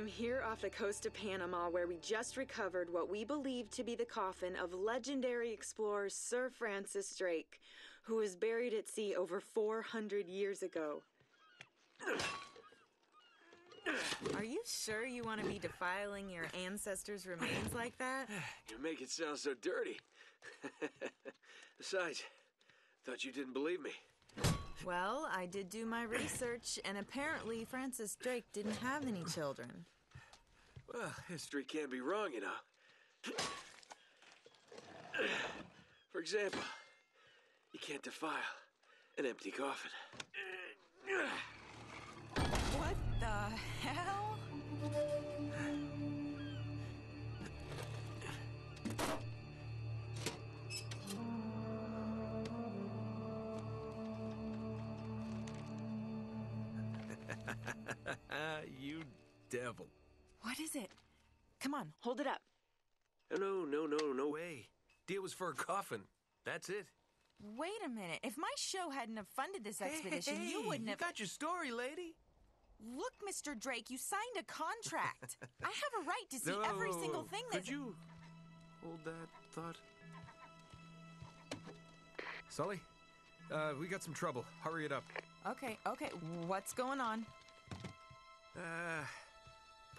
I'm here off the coast of Panama where we just recovered what we believe to be the coffin of legendary explorer Sir Francis Drake, who was buried at sea over 400 years ago. Are you sure you want to be defiling your ancestors' remains like that? You make it sound so dirty. Besides, thought you didn't believe me. Well, I did do my research, and apparently Francis Drake didn't have any children. Well, history can't be wrong, you know. For example, you can't defile an empty coffin. What the hell? Devil. What is it? Come on, hold it up. No, no, no, no, way. Deal was for a coffin. That's it. Wait a minute. If my show hadn't have funded this expedition, hey, you wouldn't you have. got your story, lady. Look, Mr. Drake, you signed a contract. I have a right to see No, every single thing that. Could that's. you hold that thought? Sully, uh, we got some trouble. Hurry it up. Okay, okay. What's going on? Uh,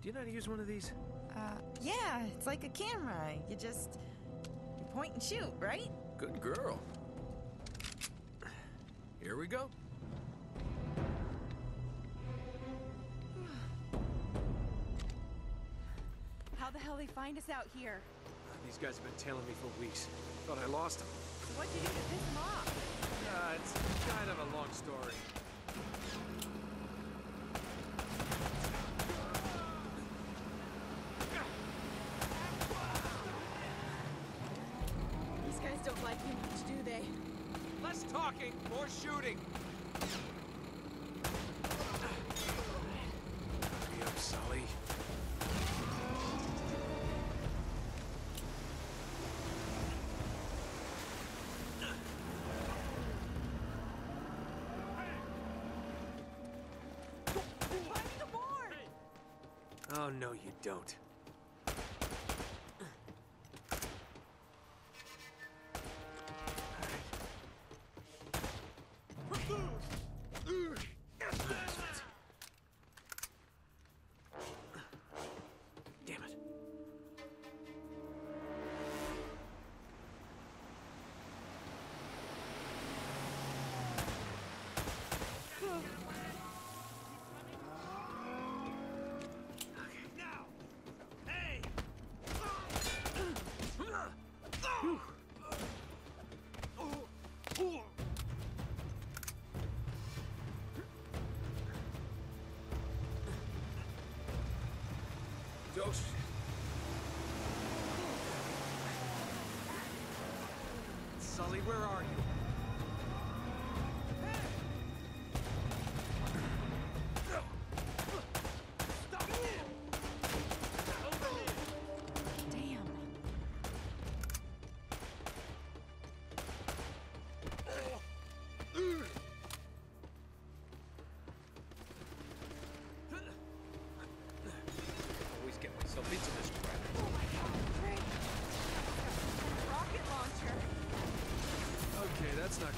Do you know how to use one of these? Uh, yeah, it's like a camera. You just you point and shoot, right? Good girl. Here we go. How the hell they find us out here? These guys have been tailing me for weeks. Thought I lost them. What'd you do to piss them off? Uh, it's kind of a long story. Less talking, more shooting. Hurry up, Sully. I need a board! Oh, no, you don't. Adiós. That's not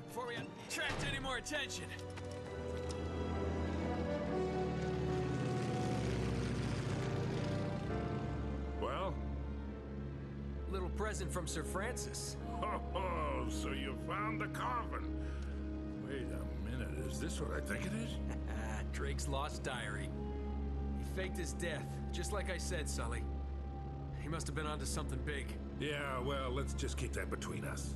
before we attract any more attention? Well? Little present from Sir Francis. Oh, so you found the coffin. Wait a minute, is this what I think it is? Drake's lost diary. He faked his death, just like I said, Sully. He must have been onto something big. Yeah, well, let's just keep that between us.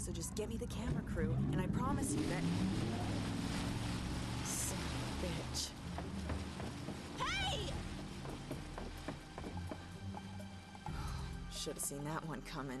So just get me the camera crew, and I promise you that. Son of a bitch. Hey! Should have seen that one coming.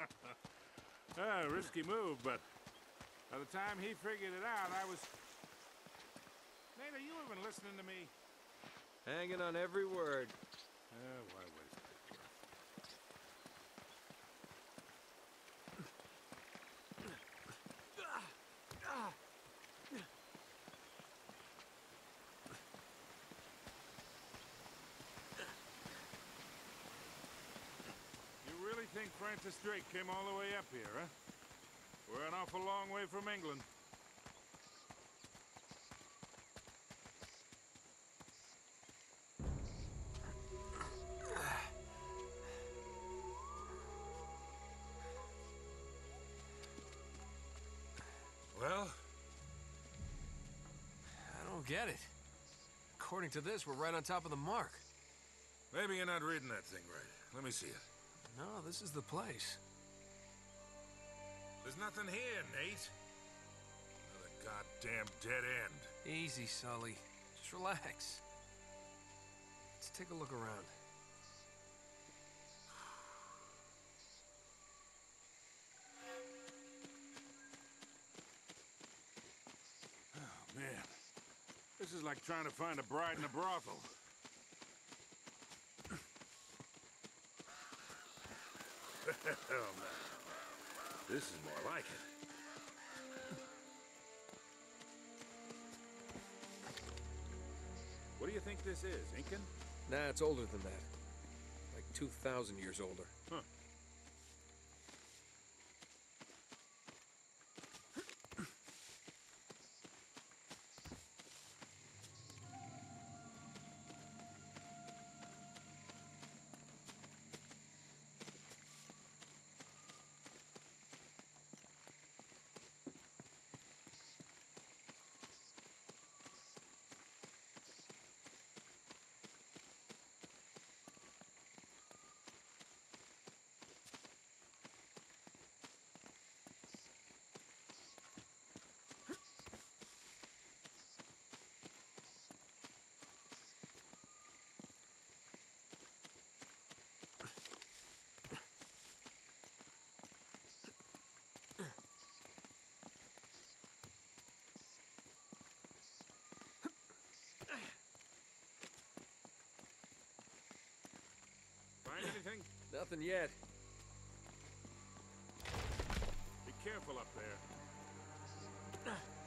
ah, risky move, but by the time he figured it out, I was. Nate, are you even listening to me? Hanging on every word. Uh, why waste my breath? You really think Francis Drake came all the way up here, huh? We're an awful long way from England. Well, I don't get it. According to this, we're right on top of the mark. Maybe you're not reading that thing right. Let me see it. No, this is the place. There's nothing here, Nate. Another goddamn dead end. Easy, Sully. Just relax. Let's take a look around. Oh, man. This is like trying to find a bride in a brothel. Hell no. This is more like it. What do you think this is, Incan? Nah, it's older than that. Like 2,000 years older. Huh. Find anything? Nothing yet. Be careful up there.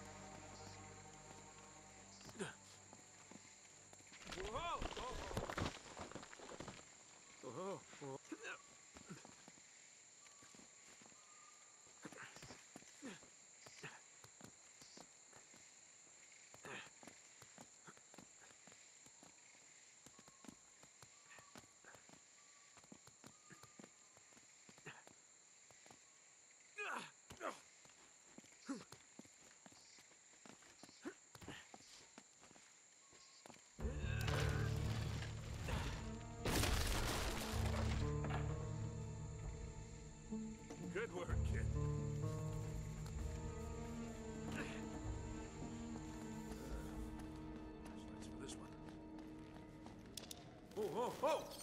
Good work, kid. Flashlights for this one. Oh, oh, oh!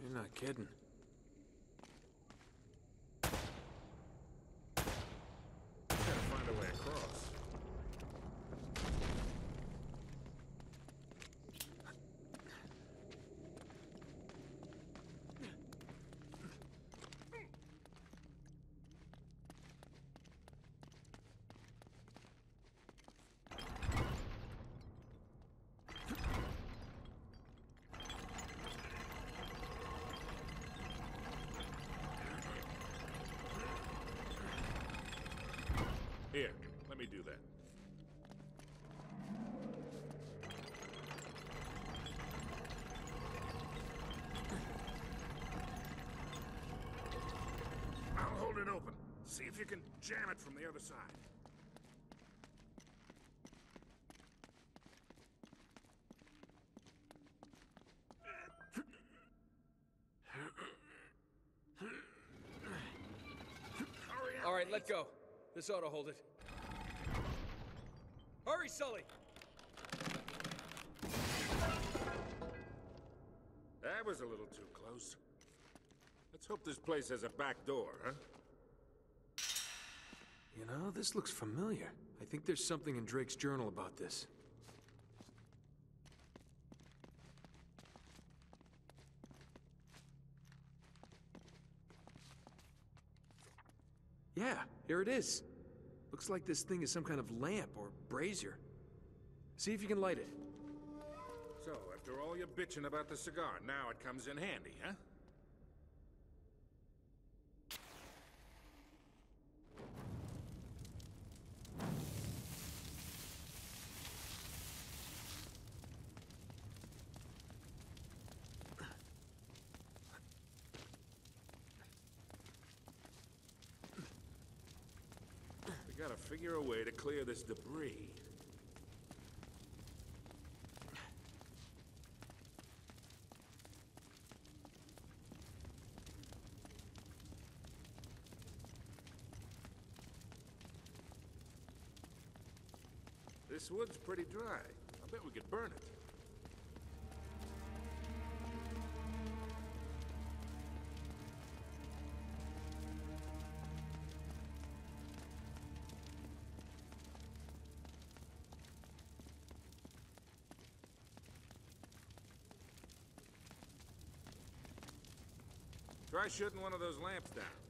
You're not kidding. Gotta find a way across. See if you can jam it from the other side. All right, let go. This ought to hold it. Hurry, Sully! That was a little too close. Let's hope this place has a back door, huh? This looks familiar. I think there's something in Drake's journal about this. Yeah, here it is. Looks like this thing is some kind of lamp or brazier. See if you can light it. So, after all your bitching about the cigar, now it comes in handy, huh? We gotta figure a way to clear this debris. This wood's pretty dry. I bet we could burn it. Try shooting one of those lamps down.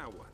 Now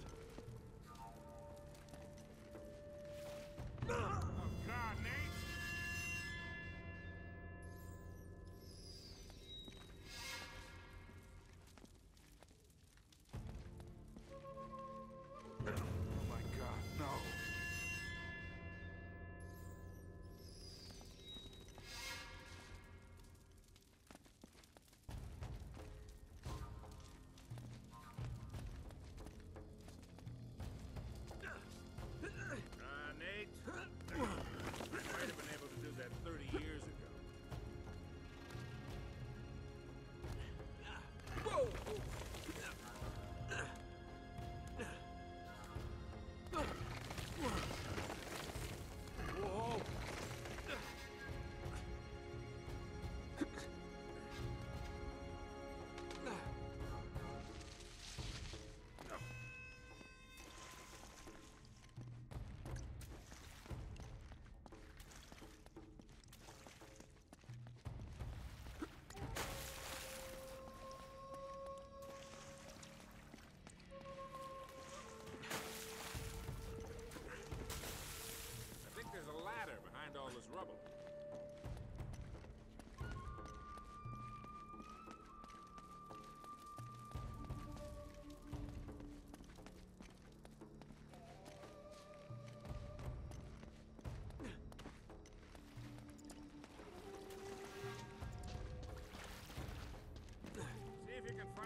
if you can find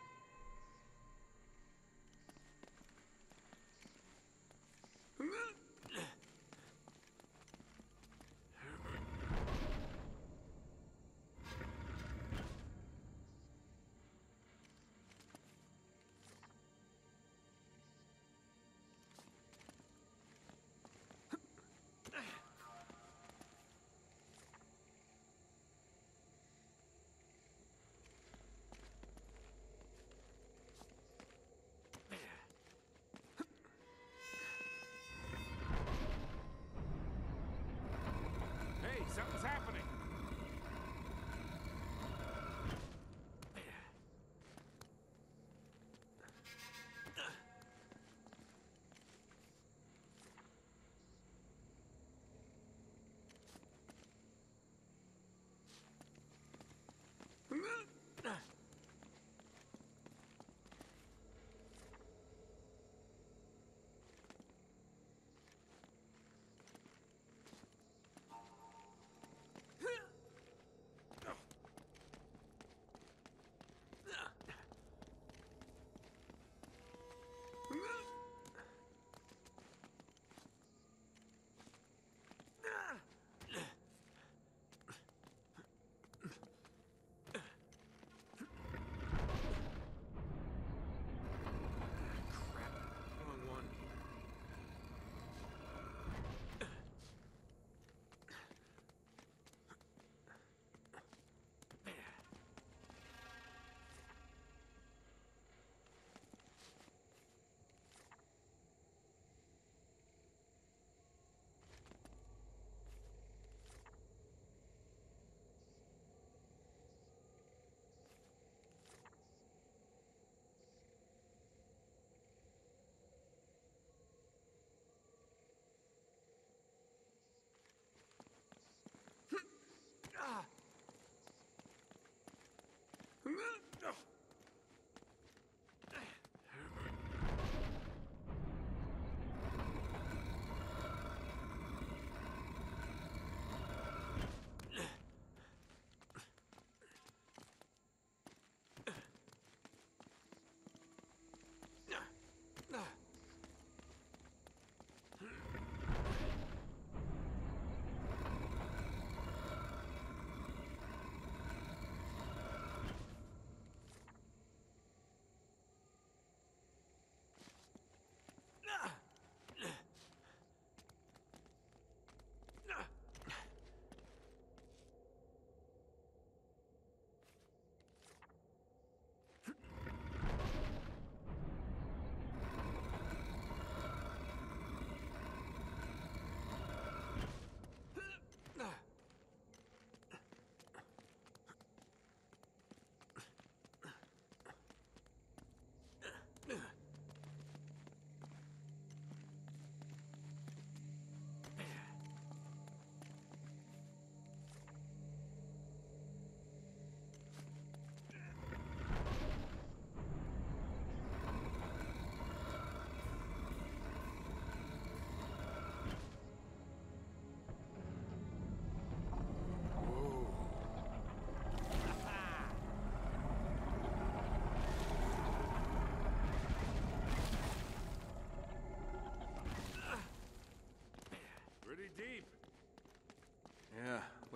Hey, something's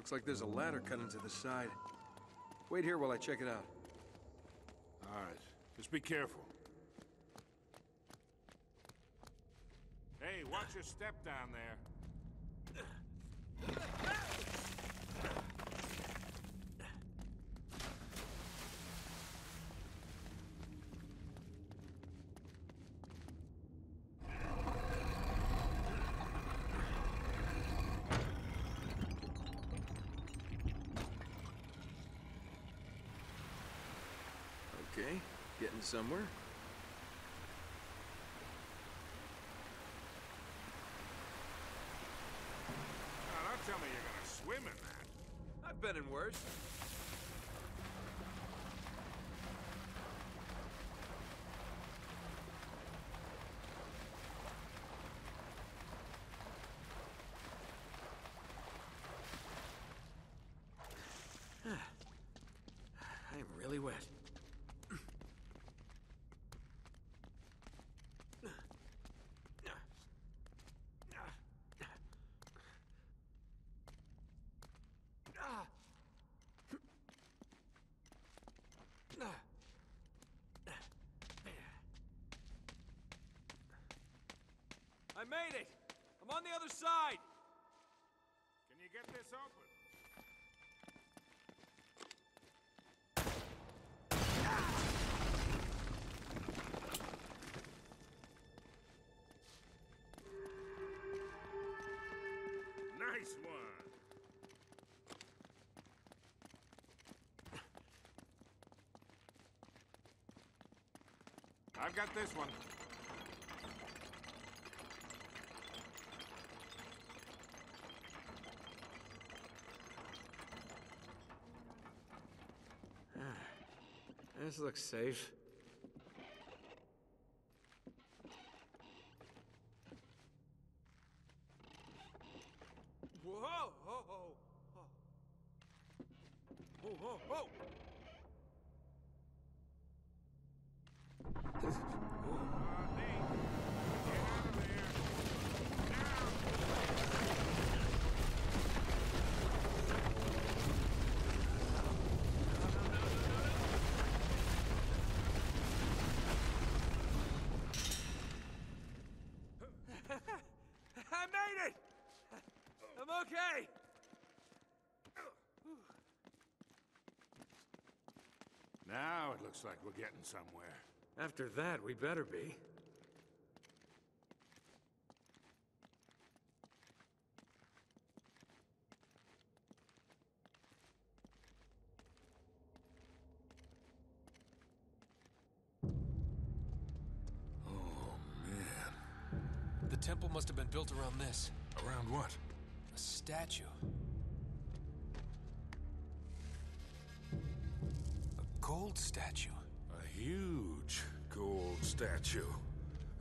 looks like there's a ladder cut into the side. Wait here while I check it out. All right. Just be careful. Hey, watch your step down there. Getting somewhere. Now, don't tell me you're gonna swim in that. I've been in worse. I made it! I'm on the other side! Can you get this open? Nice one. I've got this one. This looks safe. Whoa! Whoa! Whoa! Whoa! Whoa! Whoa! Uh, Nate, get out of there. Now! I made it! I'm okay! Now it like we're getting somewhere. After that, we better be.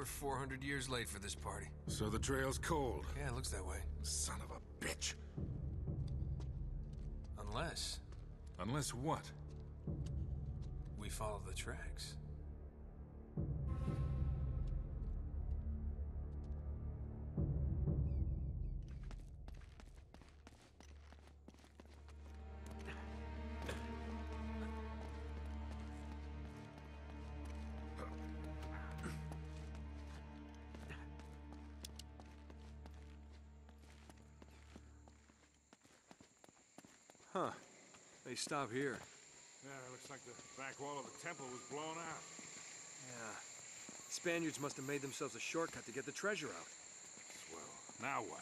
We're 400 years late for this party. So the trail's cold. Yeah, it looks that way. Son of a bitch. Unless Unless what? we follow the tracks. Stop here. Yeah, it looks like the back wall of the temple was blown out. Yeah. Spaniards must have made themselves a shortcut to get the treasure out. Swell. Now what?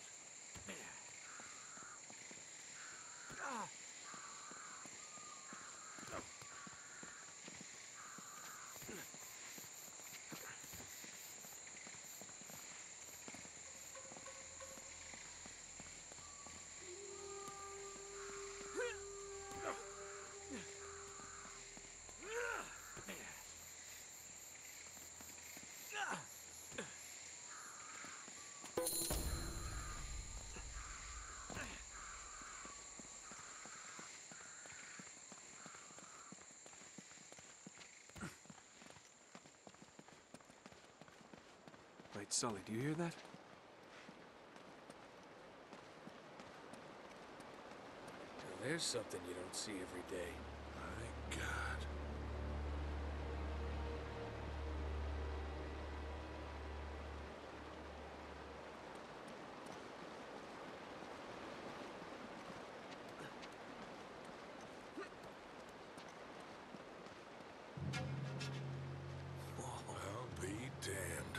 Sully, do you hear that? Now, there's something you don't see every day. My God. I'll be damned.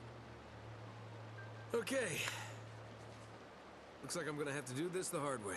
Okay. Looks like I'm gonna have to do this the hard way.